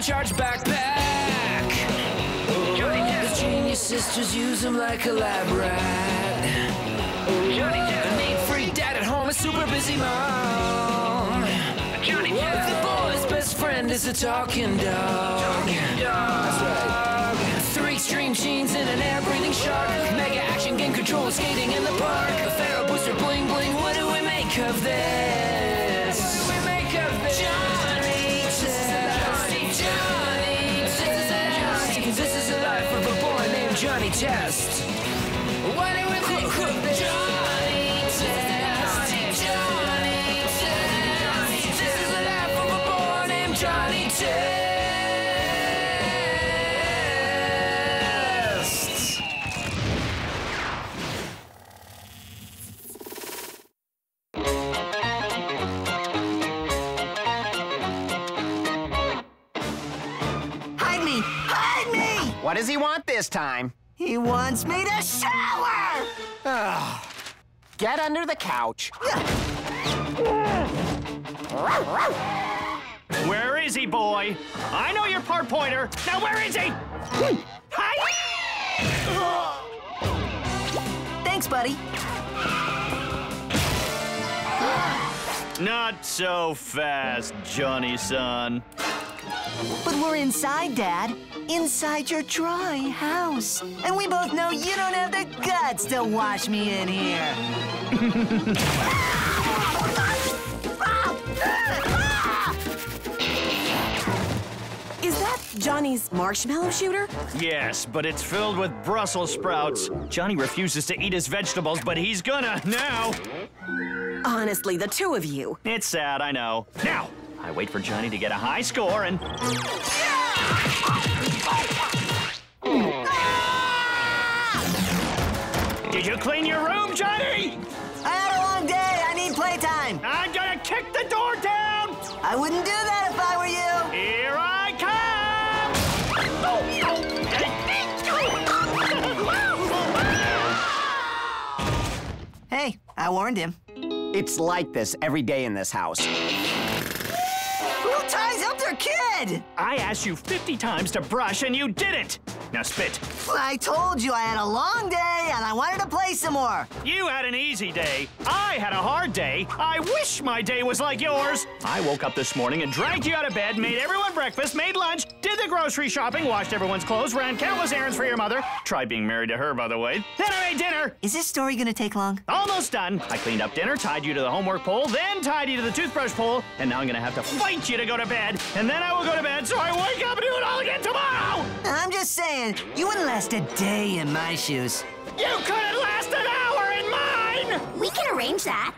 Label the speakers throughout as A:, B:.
A: turbocharged backpack. The genius sisters use him like a lab rat. The neat freak dad at home, a super busy mom. The boy's best friend is a talking dog. That's right. Extreme genes and an air-breathing shark. Mega action game control skating in the park. A Pharaoh booster bling bling. What do we make of this? What do we make of this? Johnny Test. Johnny Test. This is the life of a boy named Johnny Test. What
B: does he want this time?
C: He wants me to shower!
B: Get under the couch.
D: Where is he, boy? I know you're part pointer. Now where is he? Hi!
C: Thanks, buddy.
D: Not so fast, Johnny son.
C: But we're inside, Dad. Inside your dry house. And we both know you don't have the guts to wash me in here.
E: Is that Johnny's marshmallow shooter?
D: Yes, but it's filled with Brussels sprouts. Johnny refuses to eat his vegetables, but he's gonna now.
E: Honestly, the two of you.
D: It's sad, I know. Now, I wait for Johnny to get a high score and. Did you clean your room, Johnny?
C: I had a long day. I need playtime.
D: I'm gonna kick the door down!
C: I wouldn't do that if I were you.
D: Here I come!
C: Hey, I warned him.
B: It's like this every day in this house.
C: Kid?
D: I asked you 50 times to brush and you didn't! Now spit.
C: I told you I had a long day and I wanted to play some more.
D: You had an easy day. I had a hard day. I wish my day was like yours. I woke up this morning and dragged you out of bed, made everyone breakfast, made lunch, did the grocery shopping, washed everyone's clothes, ran countless errands for your mother. Try being married to her, by the way. Then I made dinner.
C: Is this story gonna take long?
D: Almost done. I cleaned up dinner, tied you to the homework pole, then tied you to the toothbrush pole, and now I'm gonna have to fight you to go to bed. And then I will go to bed so I wake up and do it all again tomorrow!
C: I'm just saying, you wouldn't last a day in my shoes.
D: You couldn't last an hour in mine!
F: We can arrange that.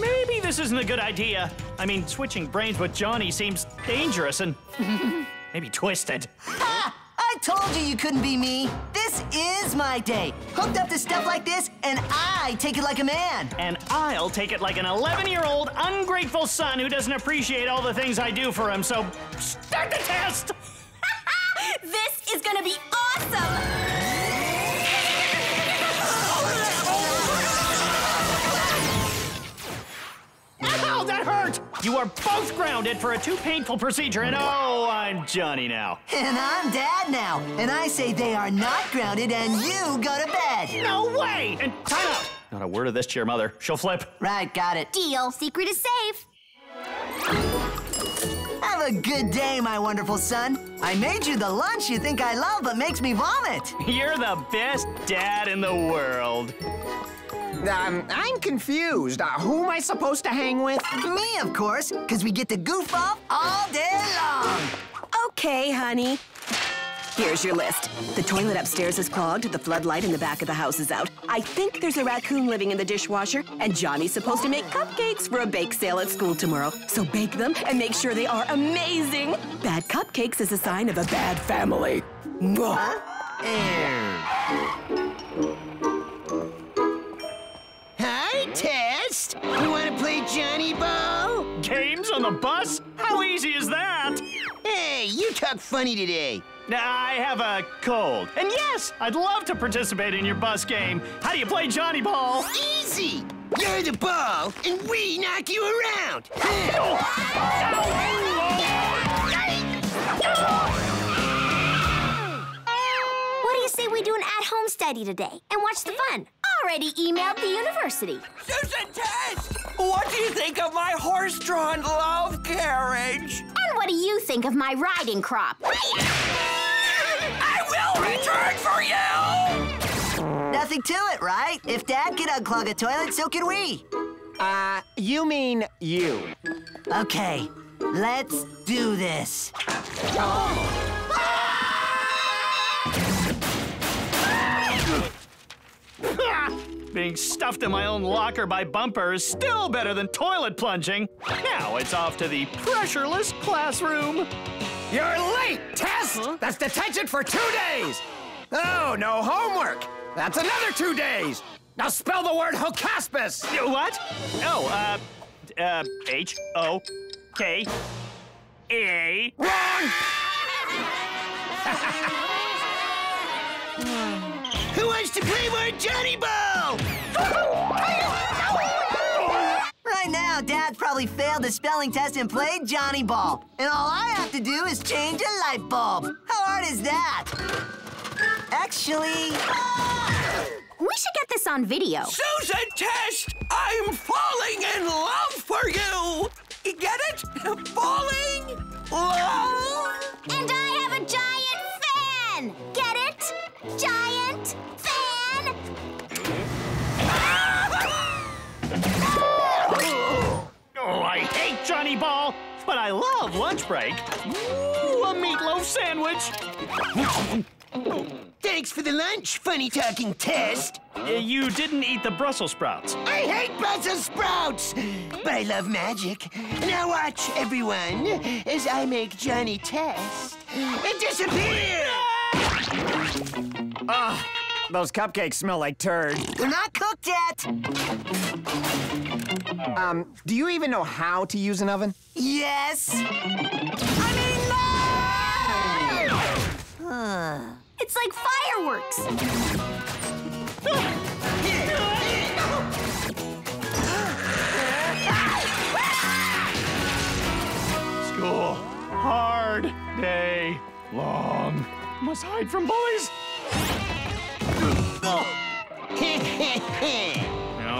D: Maybe this isn't a good idea. I mean, switching brains with Johnny seems dangerous and maybe twisted.
C: Ha! I told you you couldn't be me. This is my day. Hooked up to stuff like this, and I take it like a man.
D: And I'll take it like an 11 year old ungrateful son who doesn't appreciate all the things I do for him. So start the test!
F: This is gonna be awesome!
D: Ow, that hurt! You are both grounded for a too painful procedure, and oh, I'm Johnny now.
C: And I'm dad now. And I say they are not grounded, and you go to bed.
D: No way! And time out! Not a word of this to your mother. She'll flip.
C: Right, got it.
F: Deal. Secret is safe.
C: Have a good day, my wonderful son. I made you the lunch you think I love but makes me vomit.
D: You're the best dad in the world.
B: Um, I'm confused. Uh, who am I supposed to hang with?
C: Me, of course, because we get to goof off all day long.
E: Okay, honey. Here's your list. The toilet upstairs is clogged, the floodlight in the back of the house is out. I think there's a raccoon living in the dishwasher, and Johnny's supposed to make cupcakes for a bake sale at school tomorrow. So bake them and make sure they are amazing. Bad cupcakes is a sign of a bad family. Mwah.
G: Hi, Test. You want to play Johnny Ball?
D: Games on the bus? How easy is that?
G: Hey, you talk funny today.
D: I have a cold. And yes, I'd love to participate in your bus game. How do you play Johnny Ball?
G: Easy. easy. You're the ball, and we knock you around.
F: What do you say we do an at-home study today and watch the fun? Already emailed the university.
H: Susan Test! What do you think of my horse-drawn love carriage?
F: And what do you think of my riding crop?
H: I return for you!
C: Nothing to it, right? If Dad can unclog a toilet, so can we.
B: Uh, you mean you.
C: Okay, let's do this.
D: Being stuffed in my own locker by Bumper is still better than toilet plunging. Now it's off to the pressureless classroom.
B: You're late, Tess! That's detention for two days! Oh, no homework! That's another two days! Now spell the word Hocaspis!
D: What? Oh, uh, uh, H O K A.
B: Wrong!
G: Who wants to play more Johnny Ball?
C: Right now, Dad's probably failed the spelling test and played Johnny Ball. And all I have to do is change a light bulb. How hard is that? Actually,
F: We should get this on video.
H: Susan Test! I'm falling in love for you! You Get it? Falling? Love?
F: And I have a giant fan! Get it? Giant
D: hate Ball, but I love lunch break. Ooh, a meatloaf sandwich.
G: Thanks for the lunch, funny talking test.
D: Uh, You didn't eat the Brussels sprouts.
G: I hate Brussels sprouts, but I love magic. Now watch, everyone, as I make Johnny Test and disappear.
B: Those cupcakes smell like turd.
C: they're not cooked yet.
B: Um, do you even know how to use an oven?
C: Yes. I mean, no!
F: It's like fireworks.
D: School. Hard day long. Must hide from bullies.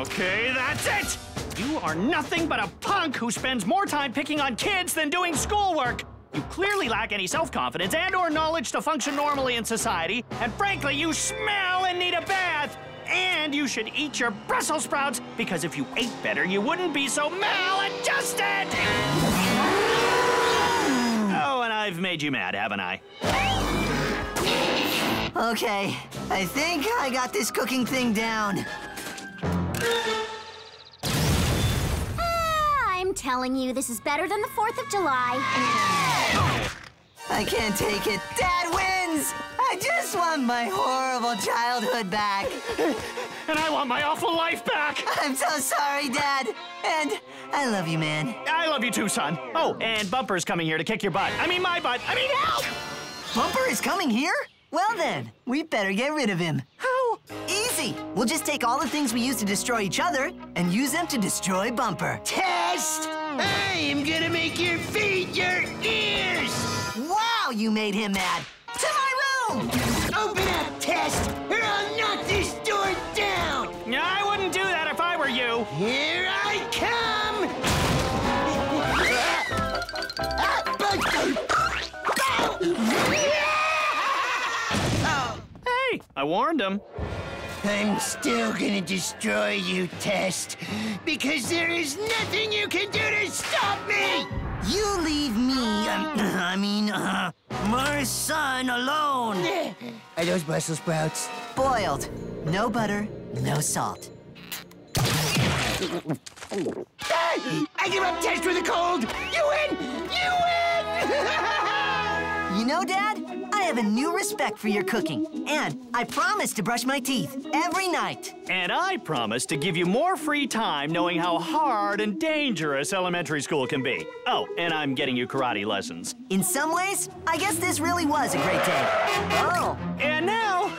D: Okay, that's it! You are nothing but a punk who spends more time picking on kids than doing schoolwork. You clearly lack any self-confidence and or knowledge to function normally in society, and frankly, you smell and need a bath. And you should eat your Brussels sprouts, because if you ate better, you wouldn't be so maladjusted! Oh, and I've made you mad, haven't I?
C: Okay, I think I got this cooking thing down.
F: Telling you, this is better than the 4th of July.
C: I can't take it. Dad wins! I just want my horrible childhood back.
D: And I want my awful life back!
C: I'm so sorry, Dad. And I love you, man.
D: I love you too, son. Oh, and Bumper's coming here to kick your butt. I mean, my butt. I mean, help!
C: Bumper is coming here? Well then, we better get rid of him. How? Easy. We'll just take all the things we use to destroy each other and use them to destroy Bumper.
G: Test! I am gonna make your feet your ears!
C: Wow, you made him mad. To my room!
G: Open up, Test, or I'll knock this door down!
D: I wouldn't do that if I were you.
G: Here I come!
D: Hey, I warned him.
G: I'm still gonna destroy you, Test, because there is nothing you can do to stop me!
C: You leave me, um, I mean, uh, my son alone.
G: Are those Brussels sprouts?
C: Boiled. No butter, no salt.
G: I give up, Test, with a cold! You win! You win!
C: You know, Dad, I have a new respect for your cooking. And I promise to brush my teeth every night.
D: And I promise to give you more free time knowing how hard and dangerous elementary school can be. Oh, and I'm getting you karate lessons.
C: In some ways, I guess this really was a great day. Oh,
D: And now,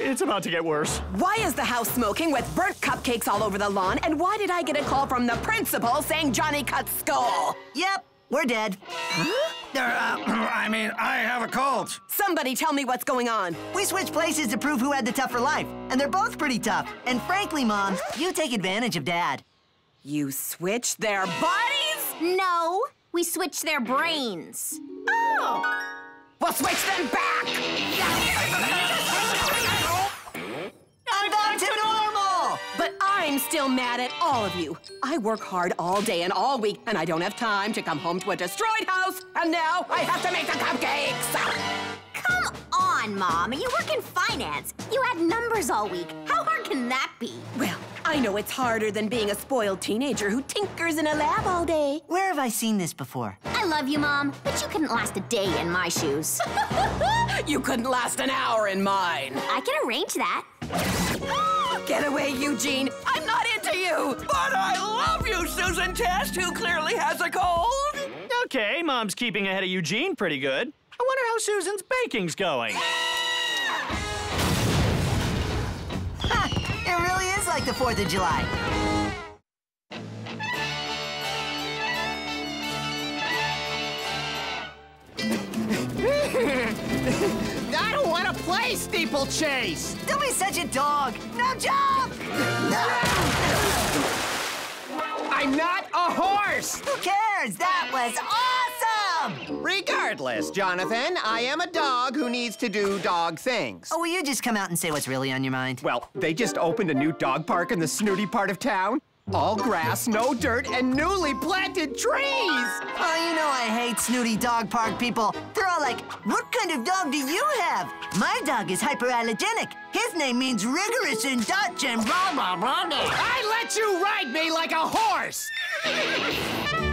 D: It's about to get worse.
E: Why is the house smoking with burnt cupcakes all over the lawn? And why did I get a call from the principal saying Johnny cut skull?
C: Yep, we're dead.
B: Uh, I mean, I have a cold.
E: Somebody tell me what's going on.
C: We switched places to prove who had the tougher life, and they're both pretty tough. And frankly, Mom, you take advantage of Dad.
E: You switched their bodies?
F: No, we switched their brains.
E: Oh! We'll switch them back! I'm still mad at all of you. I work hard all day and all week, and I don't have time to come home to a destroyed house, and now I have to make the cupcakes!
F: Come on, Mom. You work in finance. You had numbers all week. How hard can that be?
E: Well, I know it's harder than being a spoiled teenager who tinkers in a lab all day.
C: Where have I seen this before?
F: I love you, Mom, but you couldn't last a day in my shoes.
E: you couldn't last an hour in mine.
F: I can arrange that. Ah!
E: Get away, Eugene. I'm not into you.
H: But I love you, Susan Test, who clearly has a cold.
D: Okay, Mom's keeping ahead of Eugene pretty good. I wonder how Susan's baking's going.
C: Ha! It really is like the 4th of July.
B: I don't want to play steeplechase.
C: Don't be such a dog. Now jump! No!
B: I'm not a horse.
C: Who cares? That was awesome!
B: Regardless, Jonathan, I am a dog who needs to do dog things.
C: Oh, will you just come out and say what's really on your mind?
B: Well, they just opened a new dog park in the snooty part of town. All grass, no dirt, and newly planted trees.
C: Oh, you know I hate snooty dog park people. They're all like, what kind of dog do you have? My dog is hyperallergenic. His name means rigorous in Dutch and blah, blah, blah.
B: I let you ride me like a horse.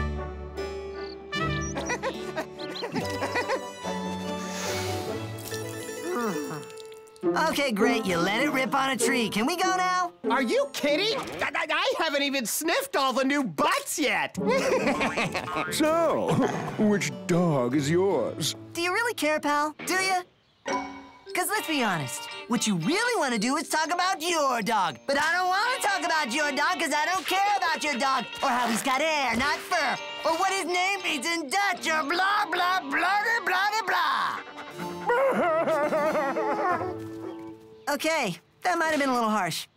C: Okay, great. You let it rip on a tree. Can we go now?
B: Are you kidding? I, I- I haven't even sniffed all the new butts yet.
I: So, which dog is yours?
C: Do you really care, pal? Do you? Because let's be honest, what you really want to do is talk about your dog. But I don't want to talk about your dog because I don't care about your dog or how he's got hair, not fur, or what his name means in Dutch or blah, blah, blah, blah, blah, Okay, that might have been a little harsh.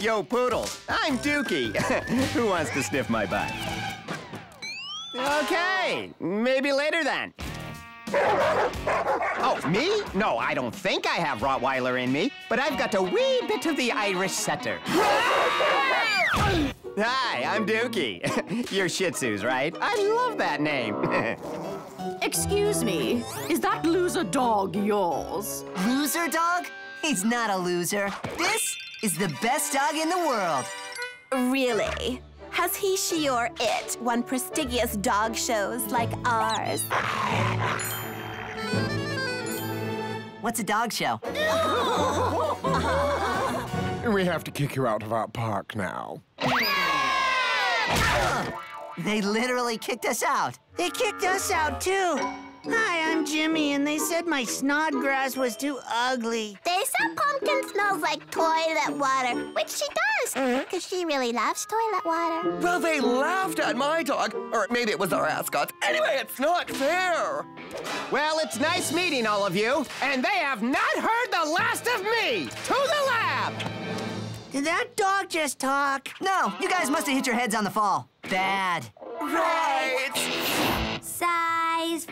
B: Yo, Poodle, I'm Dukey. Who wants to sniff my butt? Okay, maybe later then. Oh, me? No, I don't think I have Rottweiler in me, but I've got a wee bit of the Irish setter. Hi, I'm Dukey. You're Shih Tzus, right? I love that name.
J: Excuse me, is that loser dog yours?
C: Loser dog? He's not a loser. This is the best dog in the world.
E: Really? Has he, she, or it won prestigious dog shows like ours?
C: What's a dog show?
I: We have to kick you out of our park now.
C: They literally kicked us out.
K: They kicked us out too. Hi, I'm Jimmy, and they said my snodgrass was too ugly.
F: They said pumpkin smells like toilet water, which she does, uh-huh. because she really loves toilet water.
H: Well, they laughed at my dog, or maybe it was our ascot. Anyway, it's not fair.
B: well, it's nice meeting all of you, and they have not heard the last of me. To the lab!
K: Did that dog just talk?
C: No, you guys must have hit your heads on the fall. Bad.
H: Right.
F: Size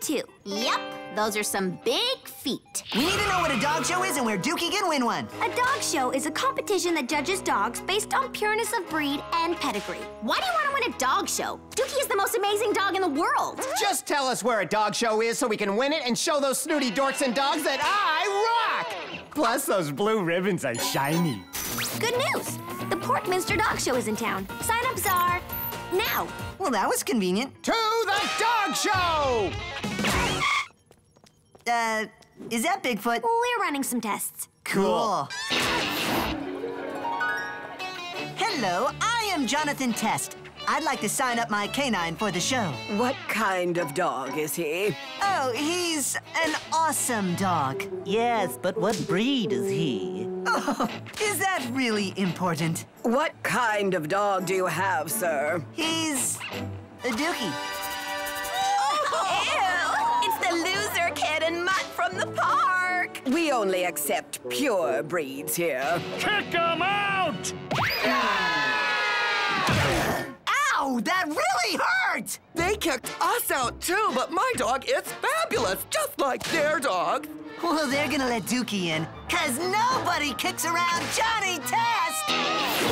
F: 42. Yep, those are some big feet.
C: We need to know what a dog show is and where Dukey can win one.
F: A dog show is a competition that judges dogs based on pureness of breed and pedigree. Why do you want to win a dog show? Dukey is the most amazing dog in the world.
B: Just tell us where a dog show is so we can win it and show those snooty dorks and dogs that I rock! Plus, those blue ribbons are shiny.
F: Good news. The Portminster Dog Show is in town. Sign-ups are now.
C: Well, that was convenient.
B: To the dog show!
C: Uh, is that Bigfoot?
F: We're running some tests.
C: Cool. Hello, I am Jonathan Test. I'd like to sign up my canine for the show.
E: What kind of dog is he?
C: Oh, he's an awesome dog.
K: Yes, but what breed is he?
C: Oh, is that really important?
E: What kind of dog do you have, sir?
C: He's a
E: Dukey. From the park. We only accept pure breeds here.
D: Kick him out!
C: Ow, that really hurt!
H: They kicked us out too, but my dog is fabulous, just like their dog.
C: Well, they're gonna let Dukey in, cause nobody kicks around Johnny Test!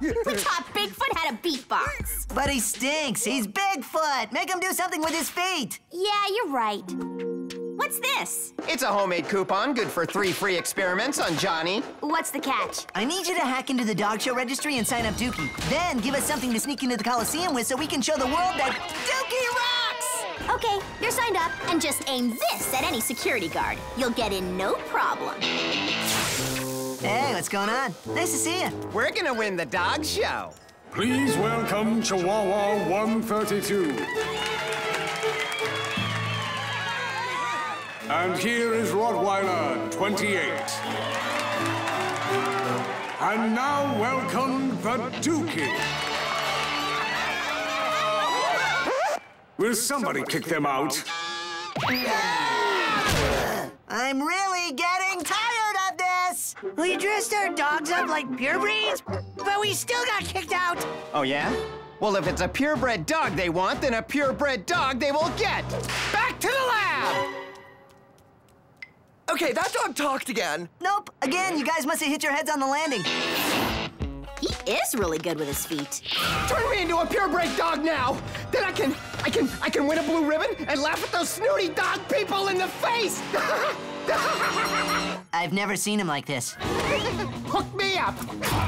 F: We thought Bigfoot had a beatbox.
C: But he stinks. He's Bigfoot. Make him do something with his feet.
F: Yeah, you're right. What's this?
B: It's a homemade coupon, good for three free experiments on Johnny.
F: What's the catch?
C: I need you to hack into the dog show registry and sign up Dukey. Then give us something to sneak into the Coliseum with so we can show the world that Dukey rocks!
F: Okay, you're signed up, and just aim this at any security guard. You'll get in no problem.
C: Hey, what's going on? Nice to see you.
B: We're gonna win the dog show.
L: Please welcome Chihuahua 132. And here is Rottweiler 28. And now welcome the Dukey. Will somebody kick them out?
C: I'm really getting tired of this!
K: We dressed our dogs up like purebreds, but we still got kicked out.
B: Oh, yeah? Well, if it's a purebred dog they want, then a purebred dog they will get. Back to the lab!
H: Okay, that dog talked again.
C: Nope. Again, you guys must have hit your heads on the landing.
F: He is really good with his feet.
B: Turn me into a purebred dog now! Then I can, I can, I can win a blue ribbon and laugh at those snooty dog people in the face!
C: I've never seen him like this.
B: Hook me up!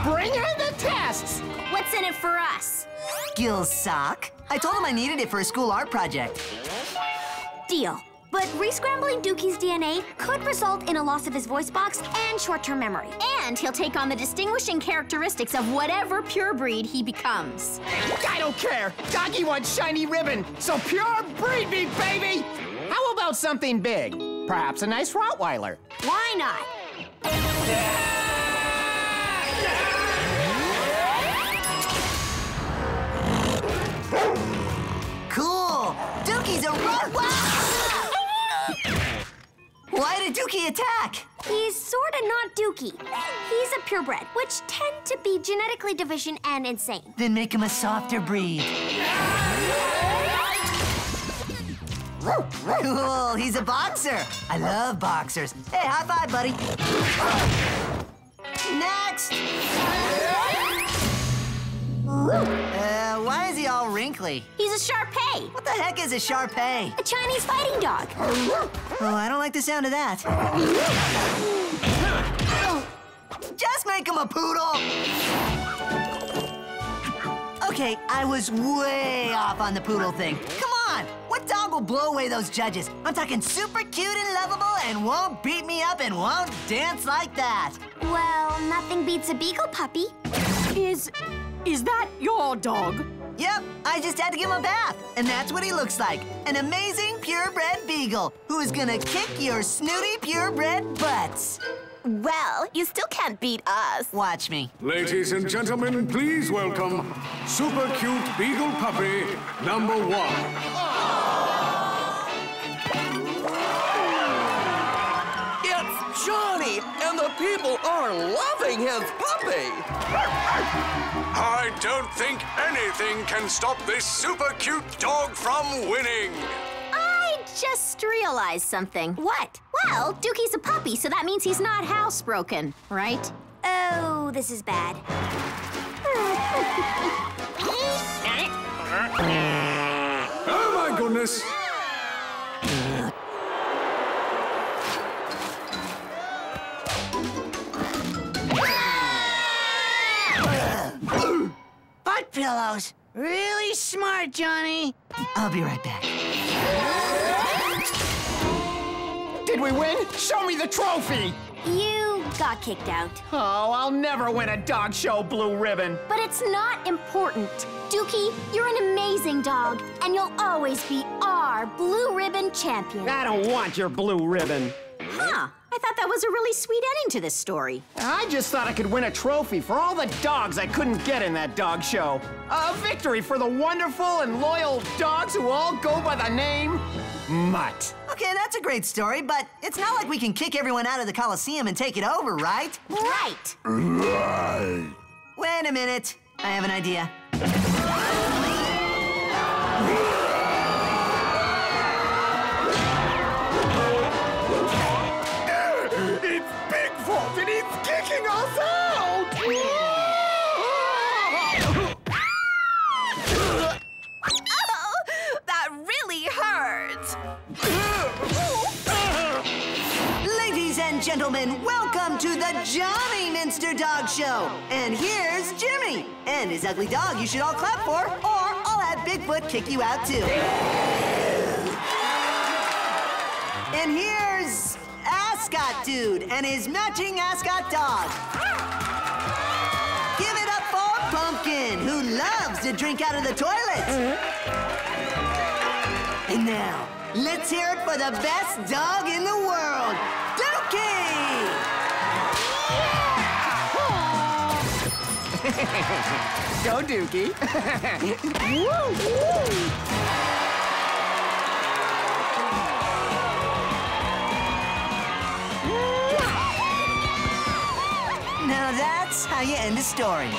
B: Bring in the tests!
F: What's in it for us?
C: Gil sock? I told him I needed it for a school art project.
F: Deal. But rescrambling Dukey's DNA could result in a loss of his voice box and short-term memory. And he'll take on the distinguishing characteristics of whatever pure breed he becomes.
B: I don't care! Doggy wants shiny ribbon, so pure breed me, baby! How about something big? Perhaps a nice Rottweiler.
F: Why not?
C: Why did Dukey attack?
F: He's sorta not Dukey. He's a purebred, which tend to be genetically deficient and insane.
C: Then make him a softer breed. Cool, he's a boxer. I love boxers. Hey, high five, buddy. Next! Uh, why is he all wrinkly?
F: He's a Shar-Pei,
C: What the heck is a Shar-Pei?
F: a Chinese fighting dog.
C: Oh, I don't like the sound of that. Just make him a poodle! Okay, I was way off on the poodle thing. Come on! What dog will blow away those judges? I'm talking super cute and lovable and won't beat me up and won't dance like that.
F: Well, nothing beats a beagle puppy.
J: Is. is that your dog?
C: Yep, I just had to give him a bath, and that's what he looks like. An amazing purebred beagle who is gonna kick your snooty purebred butts.
E: Well, you still can't beat us.
C: Watch me.
L: Ladies and gentlemen, please welcome super cute beagle puppy number one.
H: Johnny, and the people are loving his puppy.
L: I don't think anything can stop this super cute dog from winning.
F: I just realized something. What? Well, Dukey's a puppy, so that means he's not housebroken, right? Oh, this is bad.
L: Oh my goodness!
K: Smart, Johnny.
C: I'll be right back.
B: Did we win? Show me the trophy!
F: You got kicked out.
B: Oh, I'll never win a dog show blue ribbon.
F: But it's not important. Dukey, you're an amazing dog, and you'll always be our blue ribbon champion.
B: I don't want your blue ribbon.
E: Huh. I thought that was a really sweet ending to this story.
B: I just thought I could win a trophy for all the dogs I couldn't get in that dog show. A victory for the wonderful and loyal dogs who all go by the name Mutt.
C: Okay, that's a great story, but it's not like we can kick everyone out of the Coliseum and take it over, right?
F: Right.
I: Right.
C: Wait a minute. I have an idea.
B: And
C: gentlemen, welcome to the Johnnyminster Dog Show. And here's Jimmy. And his ugly dog you should all clap for, or I'll have Bigfoot kick you out too. And here's Ascot Dude and his matching Ascot dog. Give it up for Pumpkin, who loves to drink out of the toilet. And now, let's hear it for the best dog in the world,
B: Go, Dukey.
C: Now that's how you end a story.